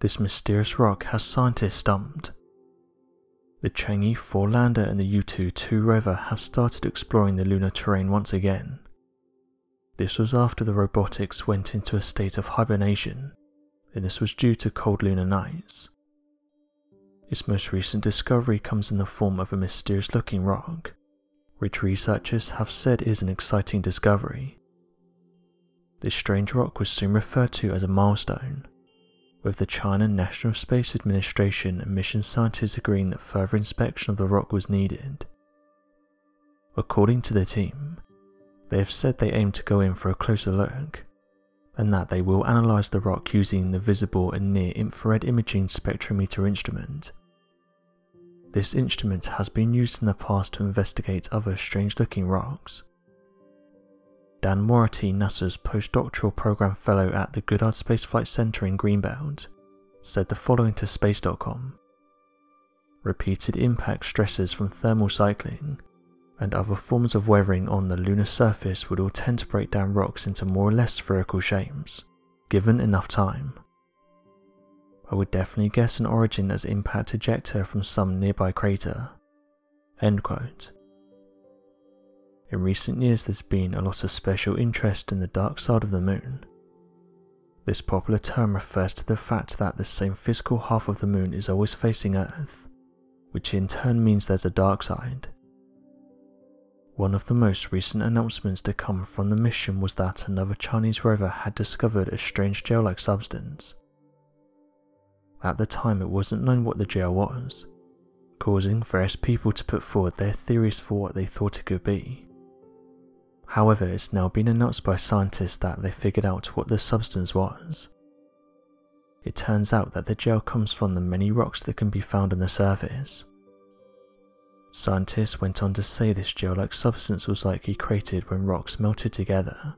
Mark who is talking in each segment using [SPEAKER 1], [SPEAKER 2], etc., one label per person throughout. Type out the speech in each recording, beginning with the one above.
[SPEAKER 1] this mysterious rock has scientists stumped. The Chang'e 4 lander and the Yutu 2 rover have started exploring the lunar terrain once again. This was after the robotics went into a state of hibernation, and this was due to cold lunar nights. Its most recent discovery comes in the form of a mysterious looking rock, which researchers have said is an exciting discovery. This strange rock was soon referred to as a milestone, with the China National Space Administration and mission scientists agreeing that further inspection of the rock was needed. According to the team, they have said they aim to go in for a closer look, and that they will analyse the rock using the visible and near infrared imaging spectrometer instrument. This instrument has been used in the past to investigate other strange looking rocks. Dan Moriarty, NASA's postdoctoral program fellow at the Goddard Space Flight Center in Greenbelt, said the following to Space.com Repeated impact stresses from thermal cycling and other forms of weathering on the lunar surface would all tend to break down rocks into more or less spherical shapes, given enough time. I would definitely guess an origin as impact ejecta from some nearby crater. End quote. In recent years there's been a lot of special interest in the dark side of the moon. This popular term refers to the fact that the same physical half of the moon is always facing Earth, which in turn means there's a dark side. One of the most recent announcements to come from the mission was that another Chinese rover had discovered a strange gel-like substance. At the time it wasn't known what the gel was, causing various people to put forward their theories for what they thought it could be. However, it's now been announced by scientists that they figured out what the substance was. It turns out that the gel comes from the many rocks that can be found on the surface. Scientists went on to say this gel-like substance was likely created when rocks melted together.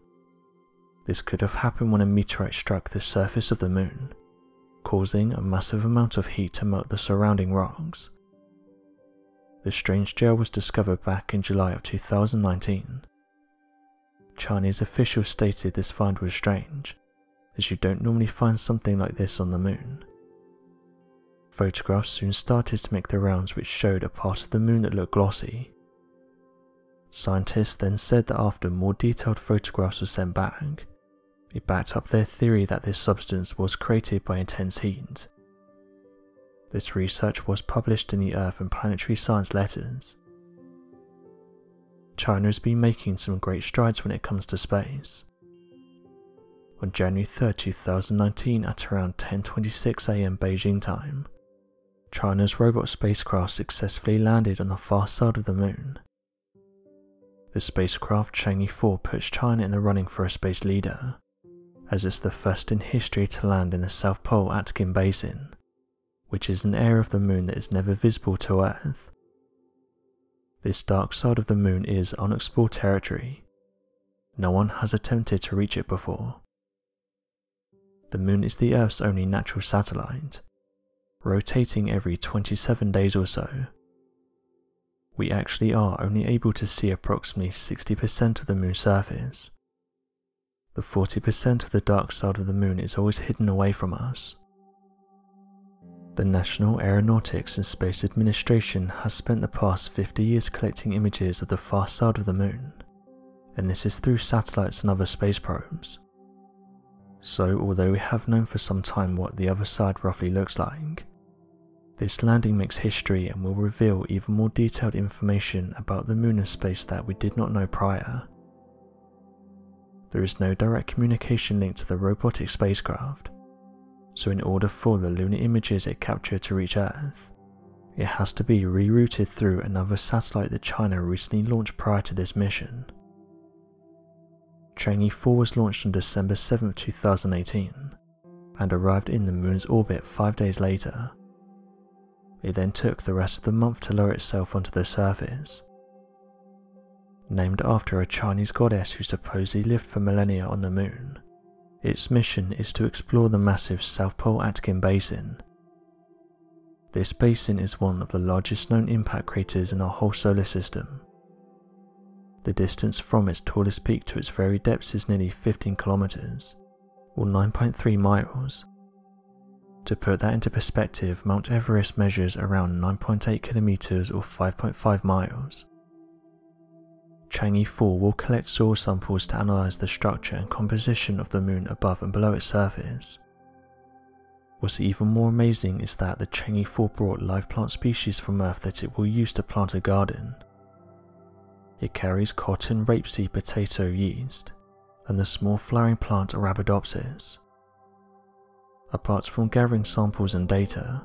[SPEAKER 1] This could have happened when a meteorite struck the surface of the moon, causing a massive amount of heat to melt the surrounding rocks. The strange gel was discovered back in July of 2019. Chinese officials stated this find was strange, as you don't normally find something like this on the moon. Photographs soon started to make the rounds which showed a part of the moon that looked glossy. Scientists then said that after more detailed photographs were sent back, it backed up their theory that this substance was created by intense heat. This research was published in the Earth and Planetary Science letters. China has been making some great strides when it comes to space. On January 3, 2019 at around 10.26am Beijing time, China's robot spacecraft successfully landed on the far side of the moon. The spacecraft Chang'e 4 puts China in the running for a space leader, as it's the first in history to land in the South Pole Aitken Basin, which is an area of the moon that is never visible to Earth. This dark side of the moon is unexplored territory. No one has attempted to reach it before. The moon is the Earth's only natural satellite, rotating every 27 days or so. We actually are only able to see approximately 60% of the moon's surface. The 40% of the dark side of the moon is always hidden away from us. The National Aeronautics and Space Administration has spent the past 50 years collecting images of the far side of the moon, and this is through satellites and other space probes. So although we have known for some time what the other side roughly looks like, this landing makes history and will reveal even more detailed information about the moon and space that we did not know prior. There is no direct communication link to the robotic spacecraft, so in order for the lunar images it captured to reach Earth, it has to be rerouted through another satellite that China recently launched prior to this mission. Chang'e 4 was launched on December 7, 2018, and arrived in the moon's orbit five days later. It then took the rest of the month to lower itself onto the surface. Named after a Chinese goddess who supposedly lived for millennia on the moon, its mission is to explore the massive South Pole Aitken Basin. This basin is one of the largest known impact craters in our whole solar system. The distance from its tallest peak to its very depths is nearly 15 kilometers, or 9.3 miles. To put that into perspective, Mount Everest measures around 9.8 kilometers or 5.5 miles. Chang'e 4 will collect soil samples to analyze the structure and composition of the moon above and below its surface. What's even more amazing is that the Chang'e 4 brought live plant species from Earth that it will use to plant a garden. It carries cotton, rapeseed, potato, yeast, and the small flowering plant Arabidopsis. Apart from gathering samples and data,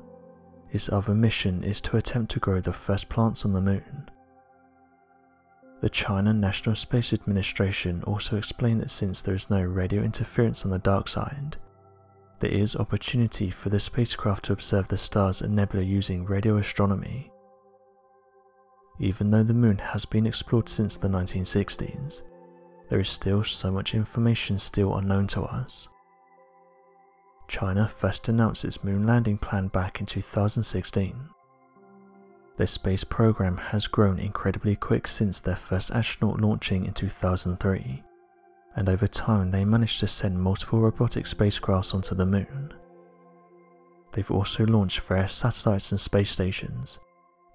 [SPEAKER 1] its other mission is to attempt to grow the first plants on the moon. The China National Space Administration also explained that since there is no radio interference on the dark side, there is opportunity for the spacecraft to observe the stars and nebula using radio astronomy. Even though the moon has been explored since the 1960s, there is still so much information still unknown to us. China first announced its moon landing plan back in 2016. Their space program has grown incredibly quick since their first astronaut launching in 2003, and over time they managed to send multiple robotic spacecrafts onto the moon. They've also launched various satellites and space stations,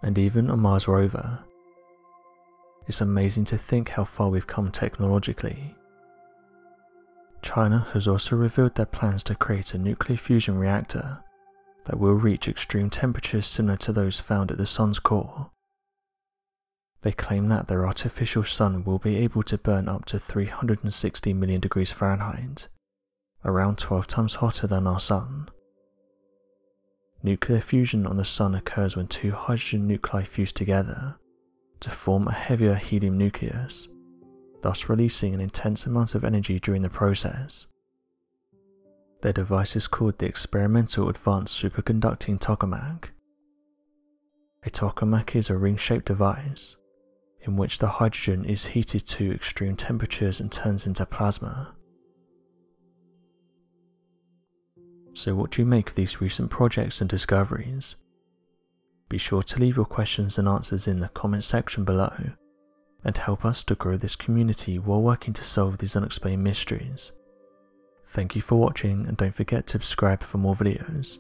[SPEAKER 1] and even a Mars rover. It's amazing to think how far we've come technologically. China has also revealed their plans to create a nuclear fusion reactor that will reach extreme temperatures similar to those found at the Sun's core. They claim that their artificial sun will be able to burn up to 360 million degrees Fahrenheit, around 12 times hotter than our Sun. Nuclear fusion on the Sun occurs when two hydrogen nuclei fuse together to form a heavier helium nucleus, thus releasing an intense amount of energy during the process. Their device is called the Experimental Advanced Superconducting Tokamak. A tokamak is a ring-shaped device in which the hydrogen is heated to extreme temperatures and turns into plasma. So what do you make of these recent projects and discoveries? Be sure to leave your questions and answers in the comment section below and help us to grow this community while working to solve these unexplained mysteries. Thank you for watching and don't forget to subscribe for more videos.